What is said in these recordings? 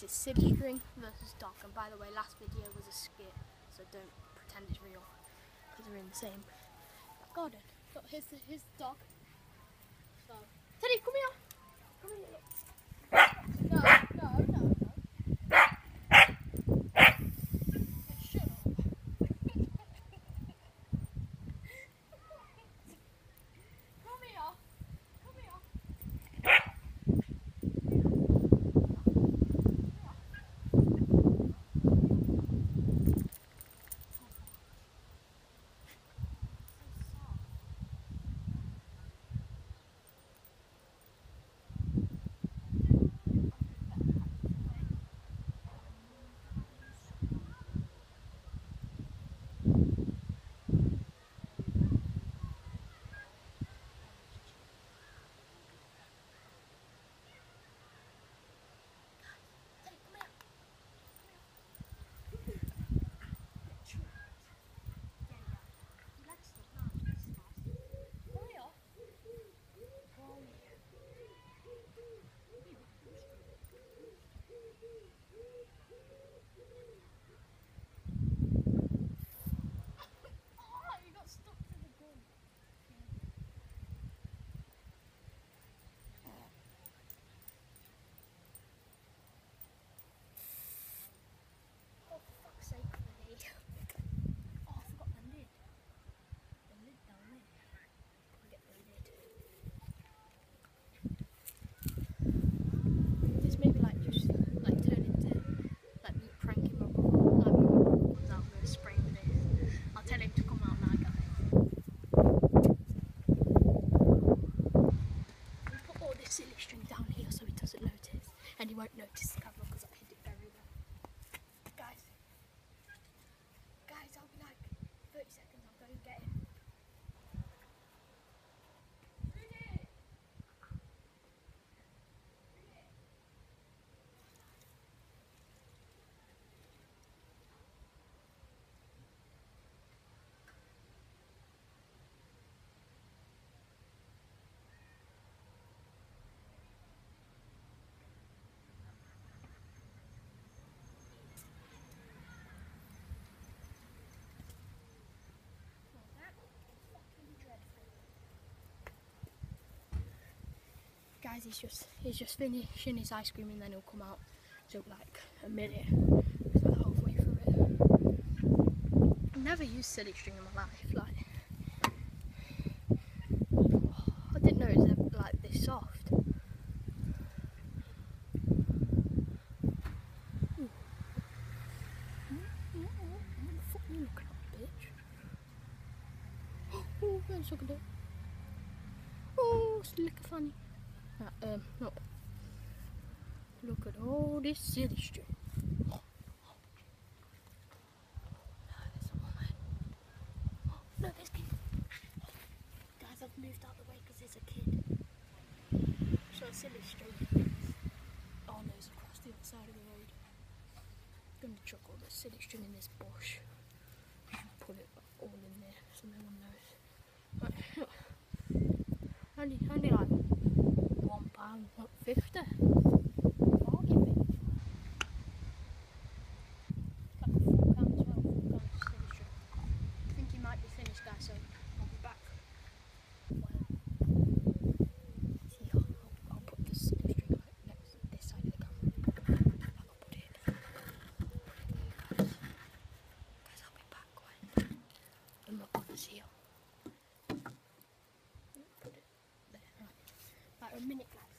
this is Silly String versus Dog. And by the way, last video was a skit, so don't pretend it's real because we're in the same garden. Look, here's the, here's the dog. So, Teddy, come here. Come here. Look. No, Guys, he's just he's just finishing his ice cream and then he'll come out. Took like a minute. Like halfway through it. I've never used silly string in my life. Like I didn't know it was like this soft. Oh, it. Oh, slicker funny. Uh, um. Look at all this silly string. Oh, no. Guys, I've moved out the there's a kid. Silly string. Oh no, it's across the other side of the road. I'm gonna chuck all the silly string in this bush. Put it all in there so no one knows. Right. only, only like one pound, not fifty. Bargain bin. Like four pounds, well, four pounds silly string. I think he might be finished, guys. So I'll be back. See, I'll, I'll, I'll put the silly string like next to this side of the camera. I'll put it. Guys, guys, I'll be back when when my brother's here. Right, a minute, guys.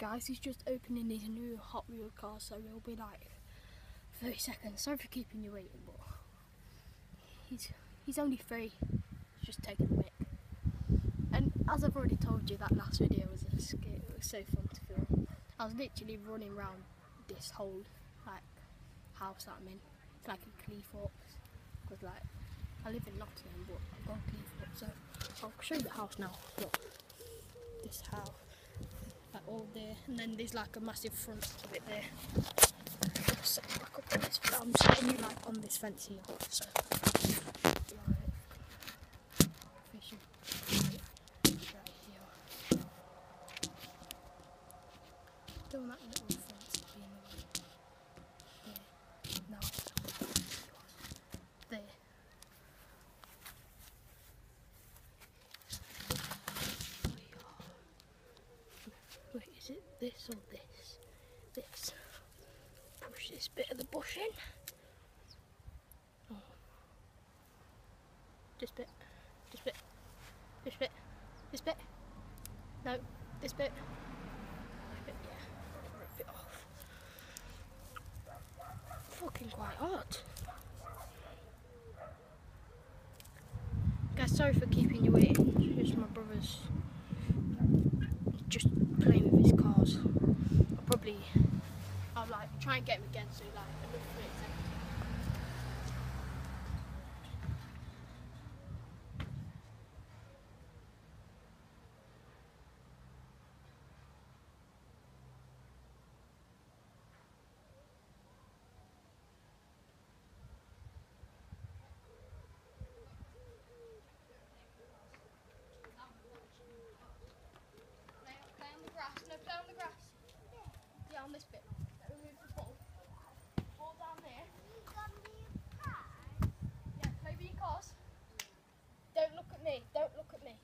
Guys, he's just opening his new Hot Wheel car, so it'll be like 30 seconds. Sorry for keeping you waiting, but he's he's only three. He's just taking the mic. And as I've already told you, that last video was a skit. It was so fun to film. I was literally running around this whole like house that I'm in. It's like in Cleethorpes, because like I live in Nottingham, but I've gone Cleethorpes, so I'll show you the house now. Look, this house, like all there, and then there's like a massive front of it there. It back up on this, I'm setting you like on this fence here, so. Want that little fence to be in the way. There. No. There. Wait, is it this or this? This. Push this bit of the bush in. Oh. This bit. This bit. This bit. This bit. No, this bit. Yeah. Off. Fucking quite hot. Guys, sorry for keeping you waiting. Here's my brother's just his cars. I'll probably I'll like try and get him again so like another 30 seconds. Play, play on the grass. No, play on the grass. Yeah, on this bit. Let me move the ball. Ball down there. Yeah, play with your cars. Don't look at me. Don't look at me.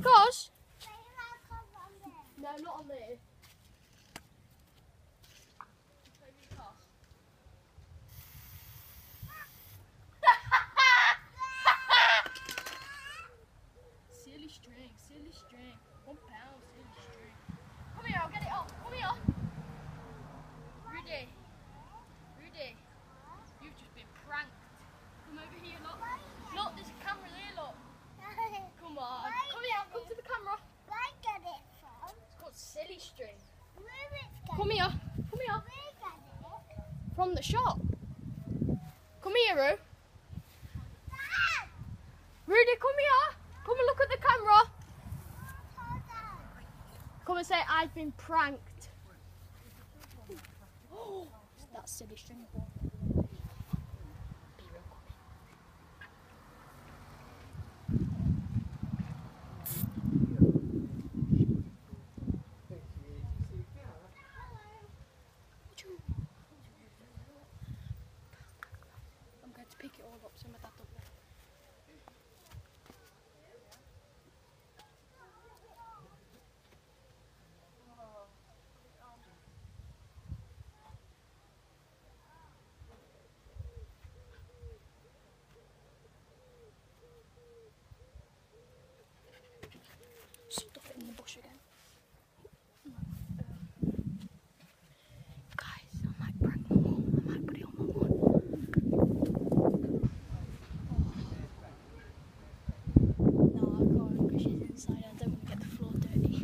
Play with your cars. No, not on there. Play with your cars. Silly string, silly string. One pound, silly string. Come here, I'll get it off. Come here. Rudy. Rudy. You've just been pranked. Come over here, look. Look, there's a camera there, look. Come on. Come here, come to the camera. It's called silly string. Come here. Come here. From the shop. Come here, Ru. Rudy, come here. Come and look at the camera. Come and say I've been pranked. Oh, that silly string. Be pick it all up so my dad don't know. Stuff it in the bush again. Guys, I might prank my mum. I might put it on my wall. No, I can't because she's inside. I don't want to get the floor dirty.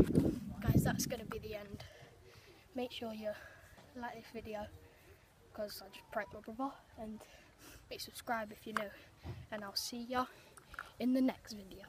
Going to be the end. Make sure you like this video because I just pranked my brother and make subscribe if you're new. And I'll see ya in the next video.